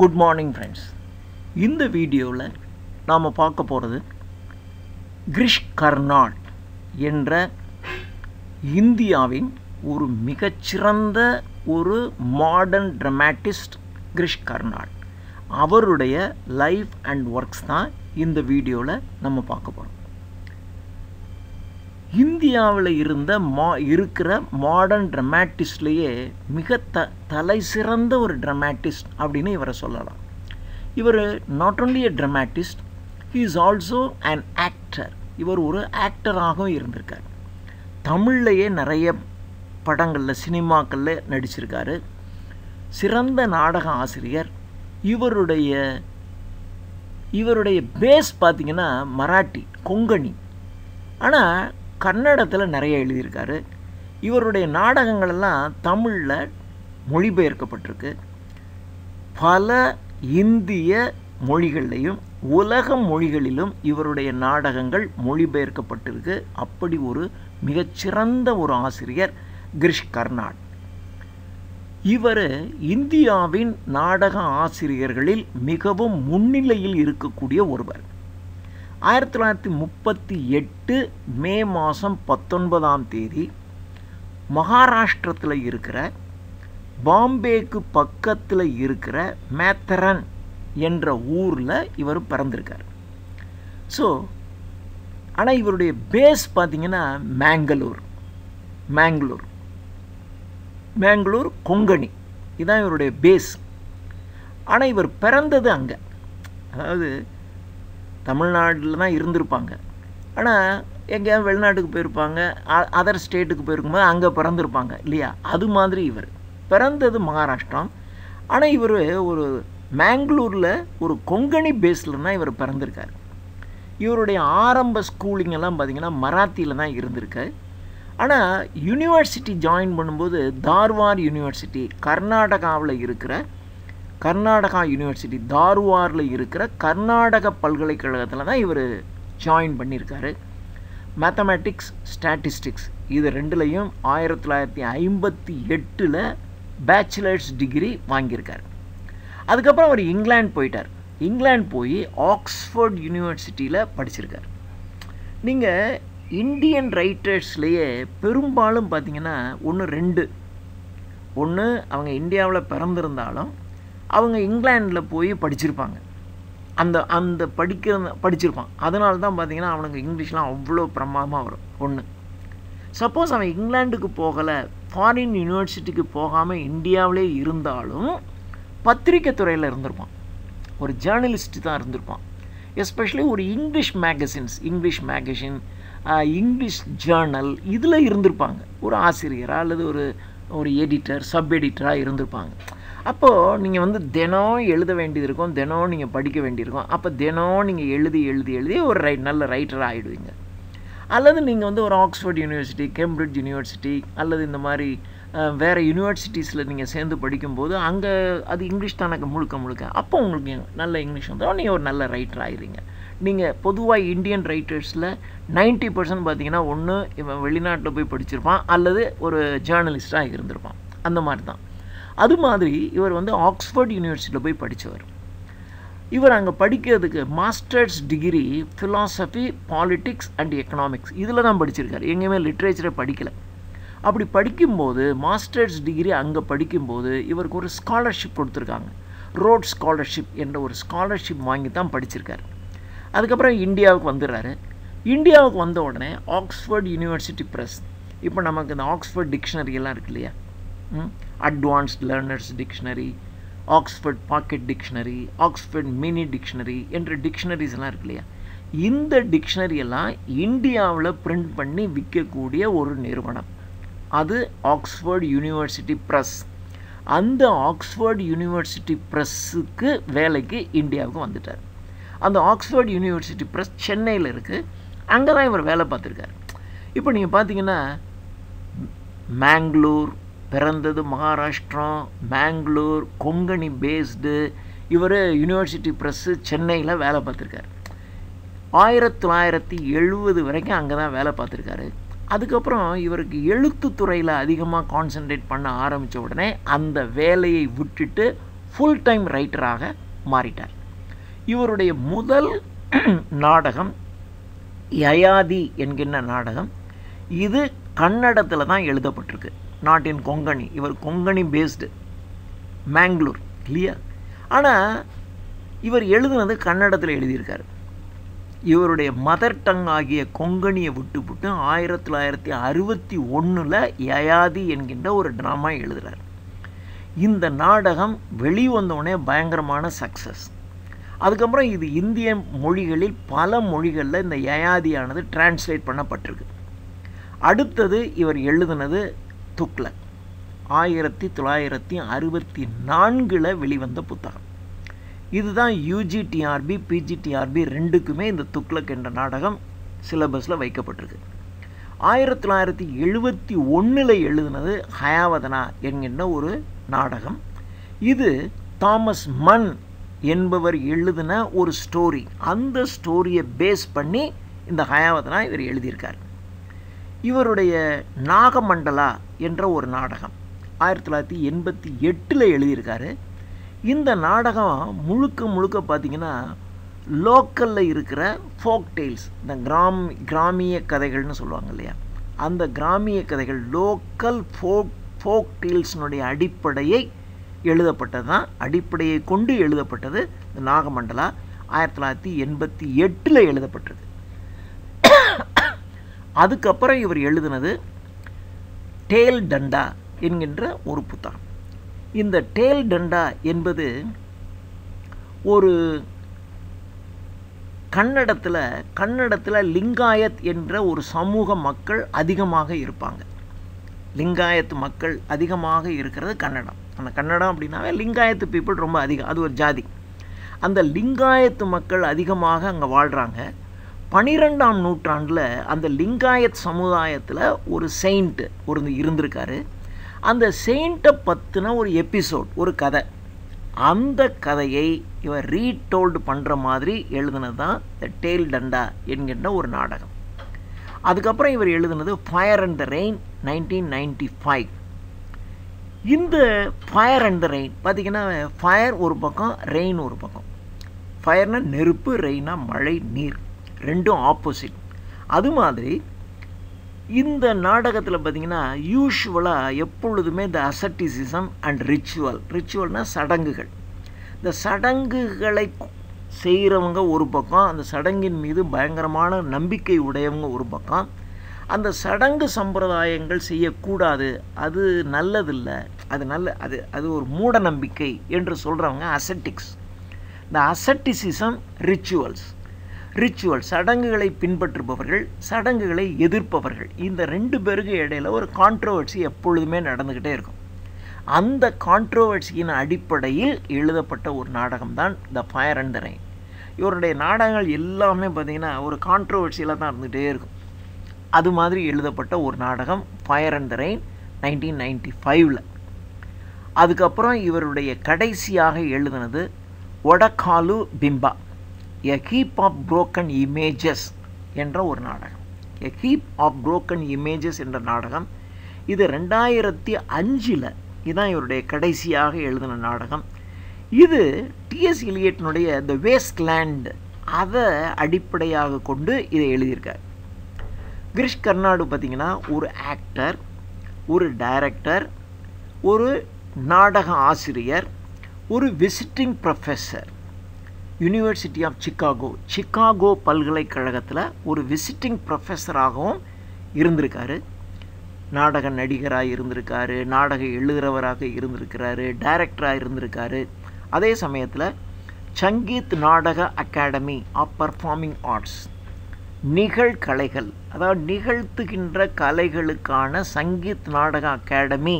Good morning friends இந்த வீடியோவில் நாம் பார்க்க போகிறது கிரிஷ் கர்னாட் என்ற இந்தியாவின் ஒரு மிகச்சிறந்த ஒரு மாடர்ன் ட்ரமாட்டிஸ்ட் கிரிஷ் கர்னாட் அவருடைய லைஃப் அண்ட் ஒர்க்ஸ் தான் இந்த வீடியோவில் நம்ம பார்க்க போகிறோம் இந்தியாவில் இருந்த மா இருக்கிற மாடர்ன் ட்ரமாட்டிஸ்ட்லேயே மிக த தலை சிறந்த ஒரு ட்ரமாட்டிஸ்ட் அப்படின்னு இவரை சொல்லலாம். இவர் not only a dramatist he is also an actor இவர் ஒரு ஆக்டராகவும் இருந்திருக்கார். தமிழ்லையே நிறைய படங்களில் சினிமாக்களில் நடிச்சிருக்காரு. சிறந்த நாடக ஆசிரியர். இவருடைய இவருடைய பேஸ் பார்த்திங்கன்னா மராட்டி கொங்கணி. ஆனால் கன்னடத்தில் நிறைய எழுதியிருக்காரு. இவருடைய நாடகங்களெல்லாம் தமிழில் மொழிபெயர்க்கப்பட்டிருக்கு. பல இந்திய மொழிகள்லையும் உலக மொழிகளிலும் இவருடைய நாடகங்கள் மொழிபெயர்க்கப்பட்டிருக்கு. அப்படி ஒரு மிகச்சிறந்த ஒரு ஆசிரியர் கிரிஷ் கர்நாட் இவர் இந்தியாவின் நாடக ஆசிரியர்களில் மிகவும் முன்னிலையில் இருக்கக்கூடிய ஒருவர். ஆயிரத்தி தொள்ளாயிரத்தி முப்பத்தி எட்டு மே மாதம் பத்தொன்பதாம் தேதி மகாராஷ்டிரத்தில் இருக்கிற பாம்பேக்கு பக்கத்தில் இருக்கிற மேத்தரன் என்ற ஊரில் இவர் பிறந்திருக்கார். ஸோ ஆனால் இவருடைய பேஸ் பார்த்திங்கன்னா மேங்களூர் மேங்களூர் மேங்களூர் கொங்கணி இதுதான் இவருடைய பேஸ் ஆனால் இவர் பிறந்தது அங்கே. அதாவது தமிழ்நாட்டில் தான் இருந்திருப்பாங்க. ஆனால் எங்கேயாவது வெளிநாட்டுக்கு போயிருப்பாங்க. அதர் ஸ்டேட்டுக்கு போயிருக்கும்போது அங்கே பிறந்திருப்பாங்க இல்லையா? அது மாதிரி இவர். பிறந்தது மகாராஷ்டிரம். ஆனால் இவர் ஒரு மேங்களூரில் ஒரு கொங்கணி பேஸில் தான் இவர் பிறந்திருக்கார். இவருடைய ஆரம்ப ஸ்கூலிங்கெல்லாம் பார்த்திங்கன்னா மராத்தியில் தான் இருந்திருக்கு ஆனால் யூனிவர்சிட்டி ஜாயின் பண்ணும்போது தார்வார் யூனிவர்சிட்டி கர்நாடகாவில் இருக்கிற கர்நாடகா யூனிவர்சிட்டி தார்வாரில் இருக்கிற கர்நாடக பல்கலைக்கழகத்தில் தான் இவர் ஜாயின் பண்ணியிருக்காரு. மேத்தமேட்டிக்ஸ் ஸ்டாட்டிஸ்டிக்ஸ் இது ரெண்டுலேயும் ஆயிரத்தி தொள்ளாயிரத்தி ஐம்பத்தி எட்டில் பேச்சுலர்ஸ் டிகிரி வாங்கியிருக்கார். அதுக்கப்புறம் அவர் இங்கிலாந்து போயிட்டார். இங்கிலாந்து போய் ஆக்ஸ்ஃபோர்ட் யூனிவர்சிட்டியில் படிச்சிருக்கார். நீங்கள் இந்தியன் ரைட்டர்ஸ்லேயே பெரும்பாலும் பார்த்தீங்கன்னா ஒன்று ரெண்டு. ஒன்று அவங்க இந்தியாவில் பிறந்திருந்தாலும் அவங்க இங்கிலாண்டில் போய் படிச்சிருப்பாங்க. அந்த அந்த படிக்கிற படிச்சிருப்பான் அதனால தான் பார்த்தீங்கன்னா அவனுக்கு இங்கிலீஷ்லாம் அவ்வளோ பிரமாதமாக வரும். ஒன்று சப்போஸ் அவன் இங்கிலாண்டுக்கு போகலை ஃபாரின் யூனிவர்சிட்டிக்கு போகாமல் இந்தியாவிலே இருந்தாலும் பத்திரிக்கை துறையில் இருந்திருப்பான். ஒரு ஜேர்னலிஸ்ட் தான் இருந்திருப்பான். எஸ்பெஷலி ஒரு English magazines English magazine English journal இதில் இருந்திருப்பாங்க. ஒரு ஆசிரியராக அல்லது ஒரு ஒரு எடிட்டர் சப் எடிட்டராக இருந்திருப்பாங்க. அப்போது நீங்கள் வந்து தினம் எழுத வேண்டியது இருக்கும் தினம் நீங்கள் படிக்க வேண்டியிருக்கும் அப்போ தினம் நீங்கள் எழுதி எழுதி எழுதி ஒரு ரைட் நல்ல ரைட்டராக ஆகிடுவீங்க அல்லது நீங்கள் வந்து ஒரு ஆக்ஸ்ஃபோர்ட் யூனிவர்சிட்டி கேம்பிரிட்ஜ் யூனிவர்சிட்டி அல்லது இந்த மாதிரி வேறு யூனிவர்சிட்டிஸில் நீங்கள் சேர்ந்து படிக்கும்போது அங்கே அது இங்கிலீஷ் தானே முழுக்க முழுக்க. அப்போ உங்களுக்கு நல்ல இங்கிலீஷ் வந்தாலும் நீங்கள் ஒரு நல்ல ரைட்டர் ஆகிடுங்க நீங்கள் பொதுவாக இந்தியன் ரைட்டர்ஸில் நைன்ட்டி பர்சன்ட் பார்த்தீங்கன்னா ஒன்று இவன் வெளிநாட்டில் போய் படிச்சிருப்பான் அல்லது ஒரு ஜேர்னலிஸ்ட்டாக இருந்திருப்பான். அந்த மாதிரி தான். அது மாதிரி இவர் வந்து ஆக்ஸ்ஃபோர்ட் யூனிவர்சிட்டியில் போய் படித்தவர். இவர் அங்கே படிக்கிறதுக்கு masters degree philosophy politics and economics இதில் தான் படிச்சிருக்காரு. எங்கேயுமே லிட்ரேச்சரை படிக்கலை. அப்படி படிக்கும்போது மாஸ்டர்ஸ் டிகிரி அங்கே படிக்கும்போது இவருக்கு ஒரு ஸ்காலர்ஷிப் கொடுத்துருக்காங்க. ரோட் ஸ்காலர்ஷிப் என்ற ஒரு ஸ்காலர்ஷிப் வாங்கி தான் படிச்சிருக்காரு. அதுக்கப்புறம் இந்தியாவுக்கு வந்துடுறாரு. இந்தியாவுக்கு வந்த உடனே ஆக்ஸ்ஃபோர்ட் யூனிவர்சிட்டி ப்ரெஸ் இப்போ நமக்கு இந்த ஆக்ஸ்ஃபோர்ட் டிக்ஷனரி எல்லாம் இருக்கு இல்லையா? Advanced learners dictionary Oxford pocket dictionary Oxford mini dictionary என்ற டிக்ஷனரிஸ் எல்லாம் இருக்கு இல்லையா? இந்த டிக்ஷனரி எல்லாம் இந்தியாவில் பிரிண்ட் பண்ணி விற்கக்கூடிய ஒரு நிறுவனம். அது ஆக்ஸ்ஃபோர்ட் யூனிவர்சிட்டி ப்ரெஸ் அந்த ஆக்ஸ்ஃபோர்ட் யூனிவர்சிட்டி ப்ரெஸ்ஸுக்கு வேலைக்கு இந்தியாவுக்கு வந்துட்டார். அந்த ஆக்ஸ்ஃபோர்ட் யூனிவர்சிட்டி ப்ரெஸ் சென்னையில் இருக்குது அங்கே தான் இவர் வேலை பார்த்துருக்காரு. இப்போ நீங்கள் பார்த்தீங்கன்னா மேங்களூர் பிறந்தது மகாராஷ்டிரம் மேங்களூர் கொங்கணி பேஸ்டு இவர் யூனிவர்சிட்டி ப்ரெஸ்ஸு சென்னையில் வேலை பார்த்துருக்காரு. ஆயிரத்தி தொள்ளாயிரத்தி எழுபது வரைக்கும் அங்கே தான் வேலை பார்த்துருக்காரு. அதுக்கப்புறம் இவருக்கு எழுத்துத்துறையில் அதிகமாக கான்சென்ட்ரேட் பண்ண ஆரம்பித்த உடனே அந்த வேலையை விட்டுட்டு ஃபுல் டைம் ரைட்டராக மாறிட்டார். இவருடைய முதல் நாடகம் யயாதி என்கின்ற நாடகம் இது கன்னடத்தில் தான் எழுதப்பட்டிருக்கு. நாட் இன் கொங்கணி இவர் கொங்கணி பேஸ்டு மேங்களூர் இல்லையா ஆனால் இவர் எழுதுனது கன்னடத்தில் எழுதியிருக்கார். இவருடைய மதர் டங் ஆகிய கொங்கணியை விட்டுவிட்டு ஆயிரத்தி தொள்ளாயிரத்தி அறுபத்தி ஒன்றில் யயாதி என்கின்ற ஒரு ட்ராமா எழுதுகிறார் இந்த நாடகம் வெளிவந்தோடனே பயங்கரமான சக்ஸஸ் அதுக்கப்புறம் இது இந்திய மொழிகளில் பல மொழிகளில் இந்த யயாதியானது டிரான்ஸ்லேட் பண்ணப்பட்டிருக்கு. அடுத்தது இவர் எழுதினது துக்ளக் ஆயிரத்தி தொள்ளாயிரத்தி அறுபத்தி நான்கில் வெளிவந்த புத்தகம். இதுதான் யூஜிடிஆர்பி பிஜிடிஆர்பி ரெண்டுக்குமே இந்த துக்ளக் என்ற நாடகம் சிலபஸில் வைக்கப்பட்டிருக்கு. ஆயிரத்தி தொள்ளாயிரத்தி எழுபத்தி ஒன்றில் எழுதினது ஹயாவதனா என்கின்ற ஒரு நாடகம். இது தாமஸ் மன் என்பவர் எழுதின ஒரு ஸ்டோரி அந்த ஸ்டோரியை பேஸ் பண்ணி இந்த ஹயாவதனா இவர் எழுதியிருக்கார். இவருடைய நாகமண்டலா என்ற ஒரு நாடகம் ஆயிரத்தி தொள்ளாயிரத்தி எண்பத்தி எட்டில் எழுதியிருக்காரு. இந்த நாடகம் முழுக்க முழுக்க பார்த்திங்கன்னா லோக்கலில் இருக்கிற ஃபோக் டெய்ல்ஸ் இந்த கிராம் கிராமிய கதைகள்னு சொல்லுவாங்க இல்லையா? அந்த கிராமிய கதைகள் லோக்கல் ஃபோக் ஃபோக் டெய்ல்ஸினுடைய அடிப்படையை எழுதப்பட்டது தான் அடிப்படையை கொண்டு எழுதப்பட்டது இந்த நாகமண்டலா ஆயிரத்தி தொள்ளாயிரத்தி எண்பத்தி எட்டில் எழுதப்பட்டது. அதுக்கப்புறம் இவர் எழுதினது டேல் டண்டா என்கின்ற ஒரு புத்தகம். இந்த டேல் டண்டா என்பது ஒரு கன்னடத்தில் கன்னடத்தில் லிங்காயத் என்ற ஒரு சமூக மக்கள் அதிகமாக இருப்பாங்க. லிங்காயத்து மக்கள் அதிகமாக இருக்கிறது கன்னடம். அந்த கன்னடம் அப்படின்னாவே லிங்காயத்து பீப்புள் ரொம்ப அதிகம் அது ஒரு ஜாதி. அந்த லிங்காயத்து மக்கள் அதிகமாக அங்கே வாழ்கிறாங்க பனிரெண்டாம் நூற்றாண்டில் அந்த லிங்காயத் சமுதாயத்தில் ஒரு செயின்ட்டு ஒரு இருந்திருக்காரு. அந்த செயின்ட்டை பற்றின ஒரு எபிசோட் ஒரு கதை. அந்த கதையை இவர் ரீடோல்டு பண்ணுற மாதிரி எழுதுனது தான் த டேல் டண்டா என்கின்ற ஒரு நாடகம். அதுக்கப்புறம் இவர் எழுதுனது fire and the rain nineteen ninety five இந்த ஃபயர் அண்ட் த ரெயின் பார்த்திங்கன்னா ஃபயர் ஒரு பக்கம் ரெயின் ஒரு பக்கம். ஃபயர்னால் நெருப்பு ரெயினாக மழை நீர். ரெண்டும் ஆப்போசிட் அது மாதிரி இந்த நாடகத்தில் பார்த்திங்கன்னா யூஷுவலாக எப்பொழுதுமே இந்த அசட்டிசிசம் அண்ட் ரிச்சுவல் ரிச்சுவல்னால் சடங்குகள். இந்த சடங்குகளை செய்கிறவங்க ஒரு பக்கம் அந்த சடங்கின் மீது பயங்கரமான நம்பிக்கை உடையவங்க ஒரு பக்கம். அந்த சடங்கு சம்பிரதாயங்கள் செய்யக்கூடாது. அது நல்லதில்லை. அது நல்ல அது அது ஒரு மூட நம்பிக்கை என்று சொல்கிறவங்க அசட்டிக்ஸ் இந்த அசட்டிசிசம் ரிச்சுவல்ஸ் ரிச்சுவல் சடங்குகளை பின்பற்றுபவர்கள் சடங்குகளை எதிர்ப்பவர்கள். இந்த ரெண்டு பேருக்கு இடையில் ஒரு கான்ட்ரோவர்சி எப்பொழுதுமே நடந்துக்கிட்டே இருக்கும். அந்த கான்ட்ரோவர்சியின் அடிப்படையில் எழுதப்பட்ட ஒரு நாடகம் தான் the fire and the rain இவருடைய நாடகங்கள் எல்லாமே பார்த்திங்கன்னா ஒரு கான்ட்ரோவர்சியில் தான் இருந்துகிட்டே இருக்கும். அது மாதிரி எழுதப்பட்ட ஒரு நாடகம் fire and the rain nineteen ninety ஃபைவ்ல அதுக்கப்புறம் இவருடைய கடைசியாக எழுதினது Odakalu Bimba a heap of broken images என்ற ஒரு நாடகம். A heap of broken images என்ற நாடகம். இது ரெண்டாயிரத்தி அஞ்சில் இதுதான் இவருடைய கடைசியாக எழுதின நாடகம். இது டிஎஸ் இலியட்டினுடைய த வேஸ்ட் லேண்டு அதை அடிப்படையாக கொண்டு இதை எழுதியிருக்கார். கிரிஷ் கர்நாடு பார்த்திங்கன்னா ஒரு ஆக்டர் ஒரு டைரக்டர் ஒரு நாடக ஆசிரியர் ஒரு visiting professor university of Chicago Chicago பல்கலைக்கழகத்தில் ஒரு விசிட்டிங் ப்ரொஃபஸராகவும் இருந்திருக்காரு. நாடக நடிகராக இருந்திருக்காரு நாடக எழுதுகிறவராக இருந்திருக்கிறாரு டைரக்டராக இருந்திருக்காரு. அதே சமயத்தில் Sangeet Natak academy of performing arts நிகழ்கலைகள் அதாவது நிகழ்த்துகின்ற கலைகளுக்கான சங்கீத் நாடக அகாடமி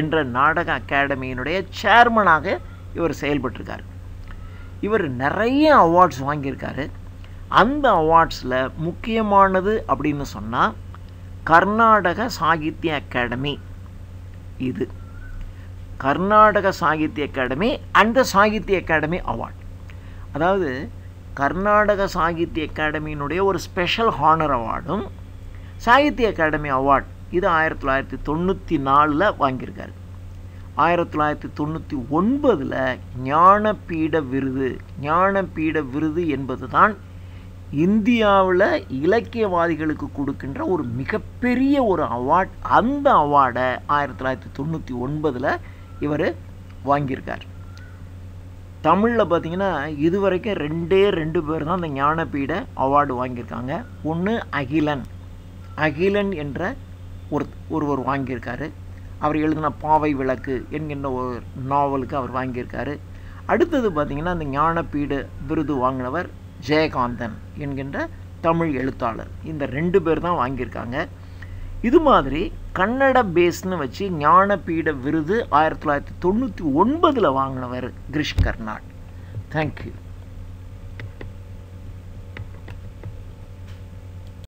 என்ற நாடக அகாடமியினுடைய சேர்மனாக இவர் செயல்பட்டிருக்கார். இவர் நிறைய அவார்ட்ஸ் வாங்கியிருக்காரு. அந்த அவார்ட்ஸில் முக்கியமானது அப்படின்னு சொன்னால் கர்நாடக சாகித்ய அகாடமி. இது. Karnataka Sahitya Academy and the Sahitya Academy award அதாவது கர்நாடக சாகித்ய அகாடமியினுடைய ஒரு ஸ்பெஷல் ஹானர் அவார்டும் சாகித்ய அகாடமி அவார்ட் இது ஆயிரத்தி தொள்ளாயிரத்தி தொண்ணூற்றி நாலில் வாங்கியிருக்காரு. ஆயிரத்தி தொள்ளாயிரத்தி தொண்ணூற்றி ஒன்பதில் ஞானபீட விருது ஞானபீட விருது என்பது தான் இந்தியாவில் இலக்கியவாதிகளுக்கு கொடுக்கின்ற ஒரு மிகப்பெரிய ஒரு அவார்ட். அந்த அவார்டை ஆயிரத்தி தொள்ளாயிரத்தி தொண்ணூற்றி ஒன்பதில் இவர் வாங்கியிருக்கார். தமிழில் பார்த்தீங்கன்னா இது வரைக்கும் ரெண்டே ரெண்டு பேர் தான் அந்த ஞானபீட அவார்டு வாங்கியிருக்காங்க. ஒன்று அகிலன். அகிலன் என்ற ஒரு ஒருவர் வாங்கியிருக்காரு. அவர் எழுதின பாவை விளக்கு என்கின்ற ஒரு நாவலுக்கு அவர் வாங்கியிருக்காரு. அடுத்தது பார்த்திங்கன்னா அந்த ஞானபீட விருது வாங்கினவர் ஜெயகாந்தன் என்கின்ற தமிழ் எழுத்தாளர். இந்த ரெண்டு பேர் தான் வாங்கியிருக்காங்க. இது மாதிரி கன்னட பேஸ்னு வச்சு ஞானபீட விருது ஆயிரத்தி தொள்ளாயிரத்தி தொண்ணூற்றி ஒன்பதில் வாங்கினவர் கிரிஷ் கர்நாட். தேங்க்யூ